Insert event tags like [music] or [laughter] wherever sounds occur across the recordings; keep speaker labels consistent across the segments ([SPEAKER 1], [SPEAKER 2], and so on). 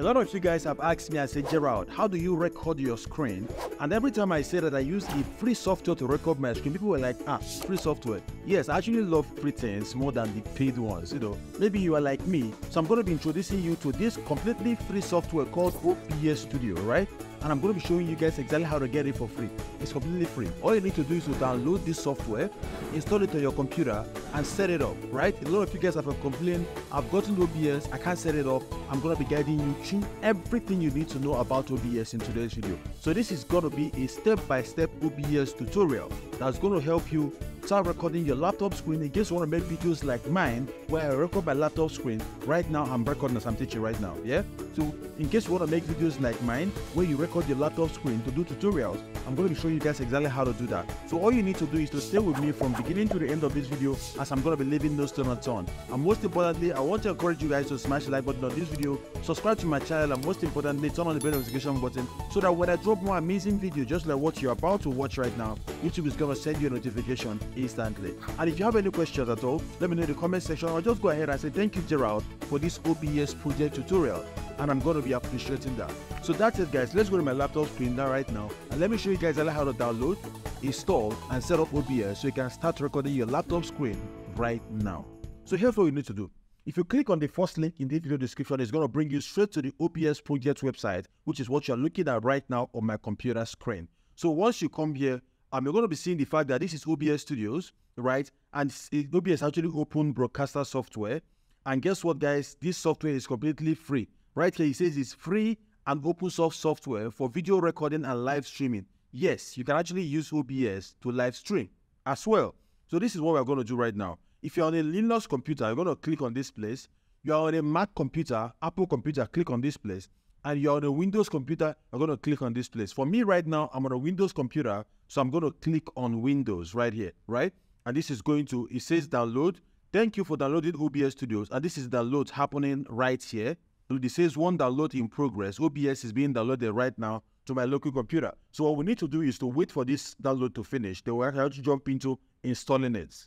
[SPEAKER 1] A lot of you guys have asked me, I said, Gerald, how do you record your screen? And every time I say that I use a free software to record my screen, people were like, ah, free software. Yes, I actually love free things more than the paid ones, you know. Maybe you are like me, so I'm going to be introducing you to this completely free software called OBS Studio, right? And I'm going to be showing you guys exactly how to get it for free. It's completely free. All you need to do is to download this software, install it on your computer, and set it up, right? A lot of you guys have complained, I've gotten OBS, I can't set it up. I'm going to be guiding you through everything you need to know about OBS in today's video. So this is going to be a step-by-step OBS tutorial that's going to help you start recording your laptop screen in case you want to make videos like mine where I record my laptop screen. Right now, I'm recording as I'm teaching right now, yeah? So in case you want to make videos like mine where you record your laptop screen to do tutorials, I'm going to show you guys exactly how to do that. So all you need to do is to stay with me from beginning to the end of this video as I'm going to be leaving no stone unturned. And most importantly, I want to encourage you guys to smash the like button on this video, subscribe to my channel, and most importantly, turn on the bell notification button so that when I drop more amazing videos just like what you're about to watch right now, YouTube is going to send you a notification instantly. And if you have any questions at all, let me know in the comment section or just go ahead and say thank you Gerald for this OBS project tutorial and I'm going to be appreciating that. So that's it guys, let's go to my laptop screen now right now and let me show you guys how to download, install and set up OBS so you can start recording your laptop screen right now. So here's what you need to do. If you click on the first link in the video description, it's going to bring you straight to the OBS project website, which is what you're looking at right now on my computer screen. So once you come here, um, you're going to be seeing the fact that this is OBS Studios, right? And OBS actually open broadcaster software. And guess what, guys? This software is completely free. Right here, it says it's free and open source software for video recording and live streaming. Yes, you can actually use OBS to live stream as well. So this is what we're going to do right now. If you're on a Linux computer, you're going to click on this place. You're on a Mac computer, Apple computer, click on this place. And you're on a Windows computer, you're going to click on this place. For me right now, I'm on a Windows computer, so I'm going to click on Windows right here, right? And this is going to, it says download. Thank you for downloading OBS Studios. And this is download happening right here. It says one download in progress. OBS is being downloaded right now to my local computer. So what we need to do is to wait for this download to finish. Then we'll have to jump into installing it.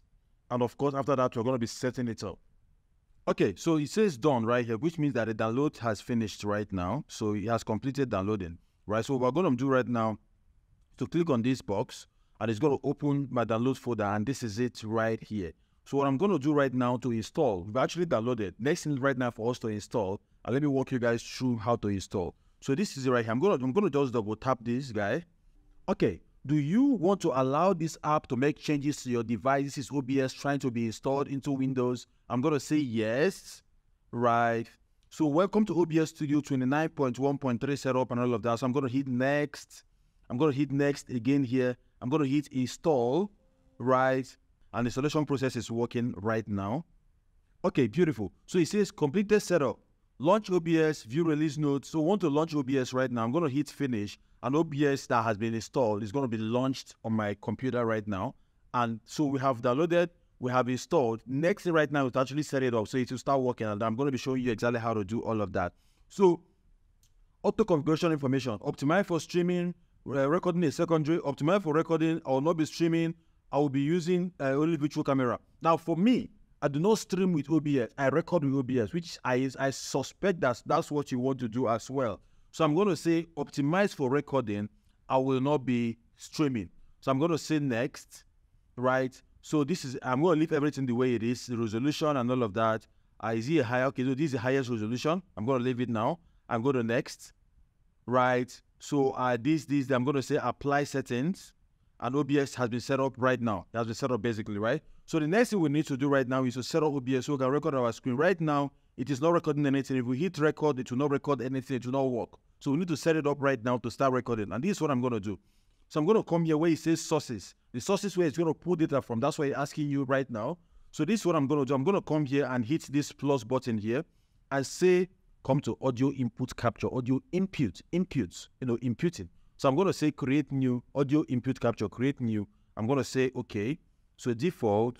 [SPEAKER 1] And of course, after that, we're going to be setting it up. Okay, so it says done right here, which means that the download has finished right now. So it has completed downloading, right? So what we're going to do right now is to click on this box and it's going to open my download folder and this is it right here. So what I'm going to do right now to install, we've actually downloaded. Next thing right now for us to install, and let me walk you guys through how to install. So this is right here. I'm going to, I'm going to just double tap this guy. Okay, do you want to allow this app to make changes to your device? This is OBS trying to be installed into Windows. I'm going to say yes, right. So welcome to OBS Studio 29.1.3 setup and all of that. So I'm going to hit next. I'm going to hit next again here. I'm going to hit install, right? And the installation process is working right now. Okay, beautiful. So it says completed setup. Launch OBS, view release notes. So I want to launch OBS right now. I'm going to hit finish. And OBS that has been installed is going to be launched on my computer right now. And so we have downloaded, we have installed. Next thing right now is actually set it up. So it will start working. And I'm going to be showing you exactly how to do all of that. So auto configuration information, optimize for streaming, recording a secondary, optimize for recording, I will not be streaming, I will be using uh, only virtual camera. Now for me, I do not stream with OBS, I record with OBS, which I, I suspect that that's what you want to do as well. So I'm going to say optimize for recording, I will not be streaming. So I'm going to say next, right? So this is, I'm going to leave everything the way it is, the resolution and all of that. Uh, is it higher? Okay, so this is the highest resolution. I'm going to leave it now. I'm going to next, right? So uh, this, this, I'm going to say apply settings and OBS has been set up right now. It has been set up basically, right? So the next thing we need to do right now is to set up OBS so we can record our screen. Right now, it is not recording anything. If we hit record, it will not record anything. It will not work. So we need to set it up right now to start recording. And this is what I'm going to do. So I'm going to come here where it says sources. The sources where it's going to pull data from. That's why it's asking you right now. So this is what I'm going to do. I'm going to come here and hit this plus button here and say come to audio input capture, audio input, inputs, you know, imputing. So I'm going to say create new, audio input capture, create new. I'm going to say okay. So default,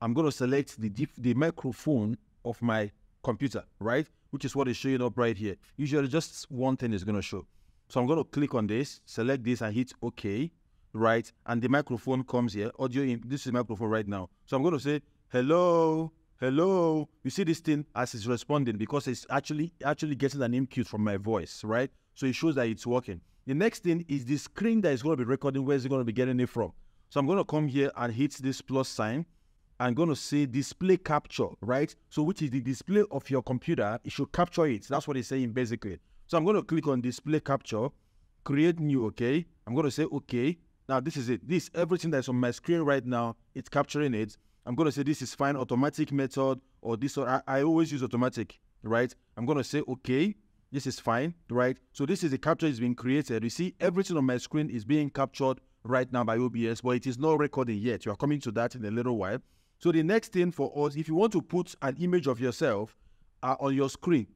[SPEAKER 1] I'm going to select the, the microphone of my computer, right? Which is what is showing up right here. Usually just one thing is going to show. So I'm going to click on this, select this and hit OK, right? And the microphone comes here, audio, in, this is microphone right now. So I'm going to say, hello, hello. You see this thing as it's responding because it's actually actually getting an input from my voice, right? So it shows that it's working. The next thing is the screen that is going to be recording. Where is it going to be getting it from? So I'm going to come here and hit this plus sign. I'm going to say display capture, right? So which is the display of your computer. It should capture it. That's what it's saying basically. So I'm going to click on display capture, create new, okay? I'm going to say okay. Now this is it. This everything that's on my screen right now, it's capturing it. I'm going to say this is fine automatic method or this or I, I always use automatic, right? I'm going to say okay. This is fine, right? So this is the capture is being created. You see everything on my screen is being captured right now by OBS, but it is not recording yet. You are coming to that in a little while. So the next thing for us, if you want to put an image of yourself uh, on your screen,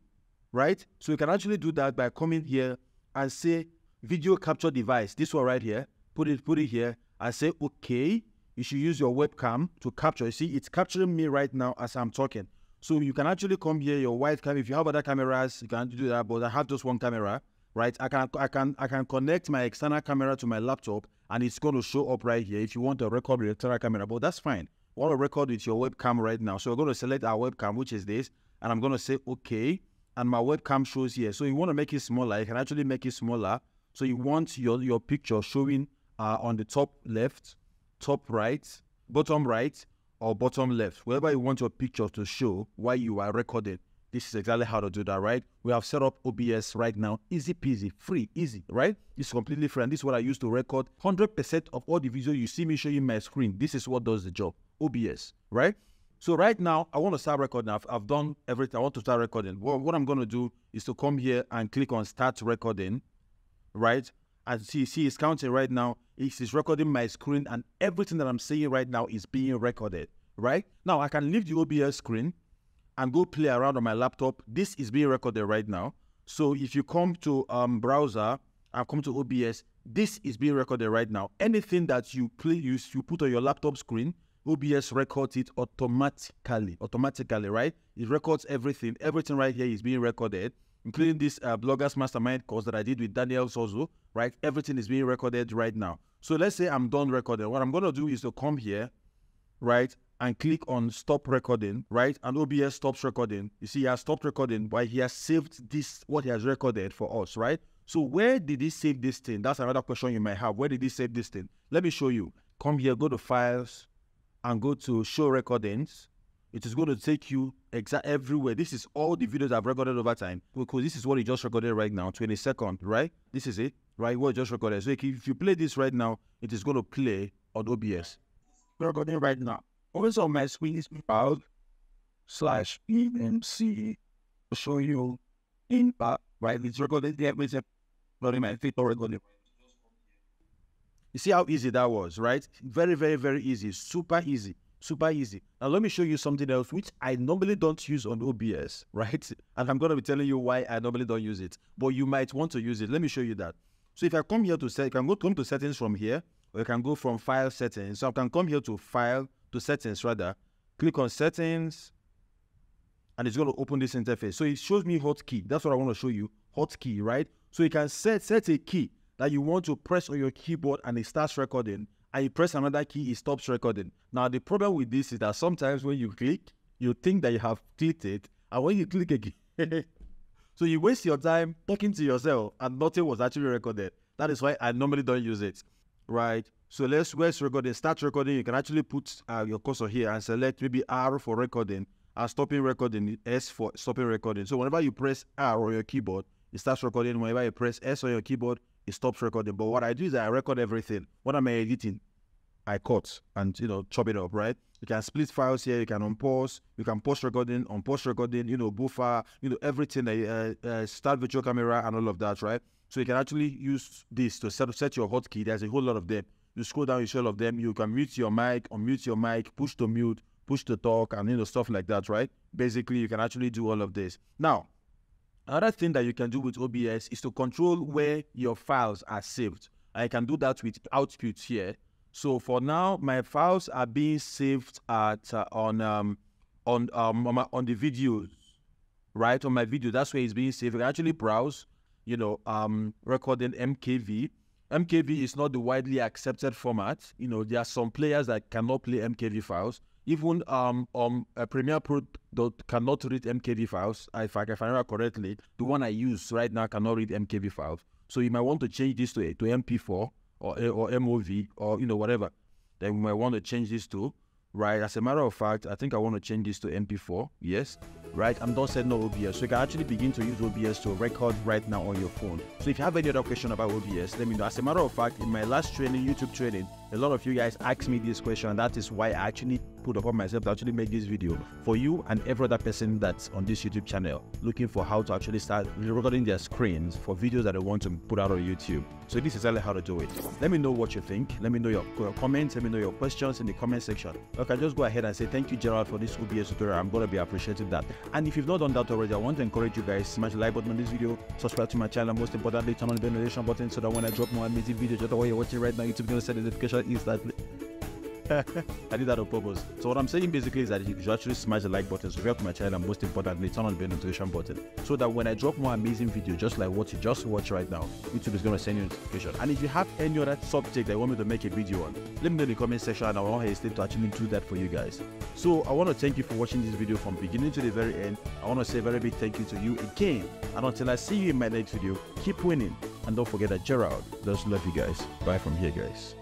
[SPEAKER 1] right? So you can actually do that by coming here and say video capture device. This one right here. Put it, put it here and say okay. You should use your webcam to capture. You see, it's capturing me right now as I'm talking. So you can actually come here, your white cam. If you have other cameras, you can do that. But I have just one camera, right? I can I can I can connect my external camera to my laptop, and it's going to show up right here. If you want to record with external camera, but that's fine. I want to record with your webcam right now. So we're going to select our webcam, which is this, and I'm going to say okay. And my webcam shows here. So you want to make it smaller. You can actually make it smaller. So you want your your picture showing uh, on the top left, top right, bottom right, or bottom left, wherever you want your picture to show while you are recording. This is exactly how to do that, right? We have set up OBS right now. Easy peasy, free, easy, right? It's completely free. And this is what I use to record 100% of all the video you see me showing my screen. This is what does the job. OBS, right? So right now, I want to start recording. I've, I've done everything. I want to start recording. Well, what I'm going to do is to come here and click on start recording, right? And see, see, it's counting right now. It's recording my screen and everything that I'm saying right now is being recorded, right? Now, I can leave the OBS screen and go play around on my laptop. This is being recorded right now. So if you come to um, browser and come to OBS, this is being recorded right now. Anything that you play, you, you put on your laptop screen, OBS records it automatically, automatically, right? It records everything. Everything right here is being recorded including this uh, bloggers mastermind course that I did with Daniel Sozo, right? Everything is being recorded right now. So let's say I'm done recording. What I'm going to do is to come here, right? And click on stop recording, right? And OBS stops recording. You see, he has stopped recording, but he has saved this, what he has recorded for us, right? So where did he save this thing? That's another question you might have. Where did he save this thing? Let me show you. Come here, go to files and go to show recordings it is going to take you exact everywhere. This is all the videos I've recorded over time because this is what he just recorded right now, 20 second, right? This is it, right? What just recorded. So if you play this right now, it is going to play on OBS.
[SPEAKER 2] Recording right now. Also, my screen is about slash EMC to show you impact, right? It's recorded there with a in my feet recording.
[SPEAKER 1] You see how easy that was, right? Very, very, very easy. Super easy. Super easy. Now let me show you something else which I normally don't use on OBS, [laughs] right? And I'm going to be telling you why I normally don't use it. But you might want to use it. Let me show you that. So if I come here to set, you can go come to settings from here, or you can go from file settings. So I can come here to file to settings rather. Click on settings, and it's going to open this interface. So it shows me hotkey. That's what I want to show you. Hotkey, right? So you can set set a key that you want to press on your keyboard and it starts recording and you press another key, it stops recording. Now, the problem with this is that sometimes when you click, you think that you have clicked it, and when you click again, [laughs] so you waste your time talking to yourself, and nothing was actually recorded. That is why I normally don't use it, right? So let's let's recording, start recording. You can actually put uh, your cursor here and select maybe R for recording, and stopping recording, S for stopping recording. So whenever you press R on your keyboard, it starts recording. Whenever you press S on your keyboard, it stops recording. But what I do is I record everything. What am I editing? I cut and you know chop it up, right? You can split files here. You can unpause. You can post recording, unpause recording. You know buffer. You know everything. Uh, uh, start virtual camera and all of that, right? So you can actually use this to set set your hotkey. There's a whole lot of them. You scroll down, you all of them. You can mute your mic, unmute your mic, push to mute, push to talk, and you know stuff like that, right? Basically, you can actually do all of this. Now, Another thing that you can do with OBS is to control where your files are saved. I can do that with output here. So for now, my files are being saved at uh, on um, on um, on, my, on the videos, right? On my video, that's where it's being saved. I can actually browse, you know, um, recording MKV. MKV is not the widely accepted format. You know, there are some players that cannot play MKV files. even um um uh, Premiere Pro cannot read MKV files. If I can remember correctly, the one I use right now cannot read MKV files. So you might want to change this to to MP4 or or MOV or you know whatever. Then we might want to change this to right? As a matter of fact, I think I want to change this to MP4. Yes, right? I'm not setting no OBS. So you can actually begin to use OBS to record right now on your phone. So if you have any other question about OBS, let me know. As a matter of fact, in my last training, YouTube training, a lot of you guys asked me this question. And that is why I actually put upon myself to actually make this video for you and every other person that's on this YouTube channel looking for how to actually start recording their screens for videos that they want to put out on YouTube. So this is exactly how to do it. Let me know what you think. Let me know your, comments. Let me know your questions in the comment section. Okay, just go ahead and say thank you, Gerald, for this OBS tutorial. I'm going to be appreciating that. And if you've not done that already, I want to encourage you guys smash the like button on this video, subscribe to my channel, most importantly, turn on the notification button so that when I drop more amazing videos, just the way you're watching right now, YouTube is going to send a notification instantly. I did that on purpose. So what I'm saying basically is that you actually smash the like button, subscribe to my channel, and most importantly, turn on the notification button so that when I drop more amazing videos just like what you just watched right now, YouTube is to send you a notification. And if you have any other subject that you want me to make a video on, let me know in the comment section and I won't hesitate to actually do that for you guys. So I want to thank you for watching this video from beginning to the very end. I want to say a very big thank you to you again. And until I see you in my next video, keep winning. And don't forget that Gerald does love you guys. Bye from here, guys.